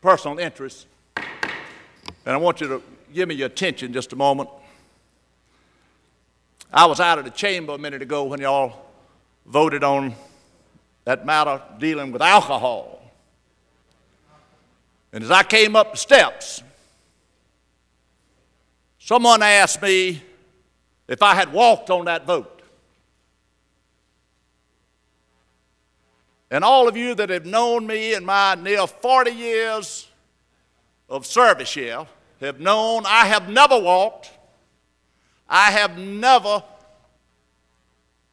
personal interest, and I want you to give me your attention just a moment. I was out of the chamber a minute ago when y'all voted on that matter dealing with alcohol. And as I came up the steps, someone asked me if I had walked on that vote. And all of you that have known me in my near 40 years of service here have known I have never walked, I have never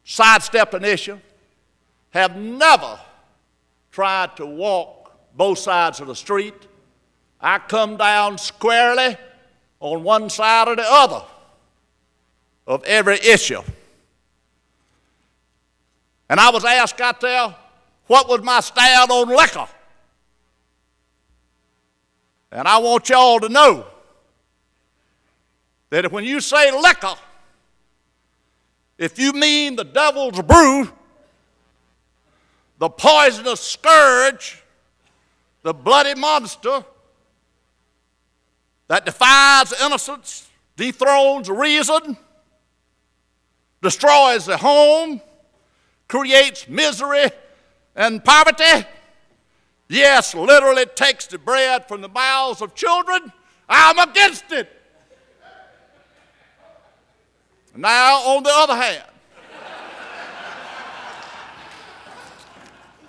sidestepped an issue, have never tried to walk both sides of the street. I come down squarely on one side or the other of every issue. And I was asked out there, what was my stand on liquor? And I want y'all to know that when you say liquor, if you mean the devil's brew, the poisonous scourge, the bloody monster that defies innocence, dethrones reason, destroys the home, creates misery and poverty, yes, literally takes the bread from the mouths of children, I'm against it. Now, on the other hand,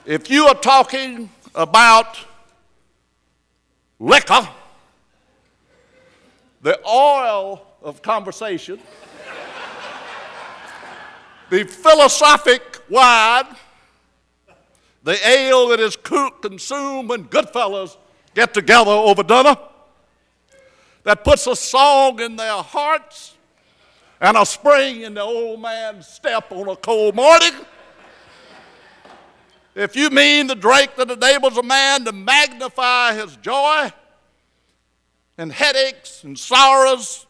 if you are talking about liquor, the oil of conversation, the philosophic wine, the ale that is consumed when good fellows get together over dinner, that puts a song in their hearts and a spring in the old man's step on a cold morning. If you mean the drink that enables a man to magnify his joy and headaches and sorrows,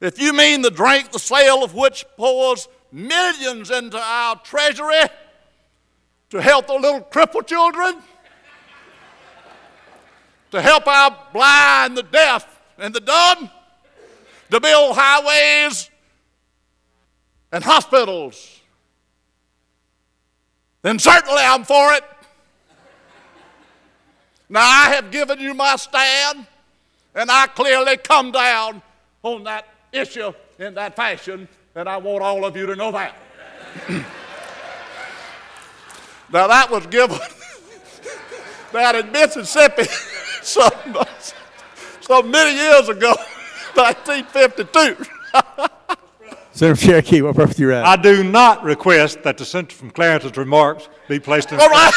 if you mean the drink, the sale of which pours millions into our treasury, to help the little crippled children, to help our blind, the deaf, and the dumb, to build highways and hospitals, then certainly I'm for it. Now, I have given you my stand, and I clearly come down on that issue in that fashion, and I want all of you to know that. Now that was given down in Mississippi some, some many years ago, 1952. Senator Cherokee, what purpose you at? I do not request that the senator from Clarendon's remarks be placed in. All right.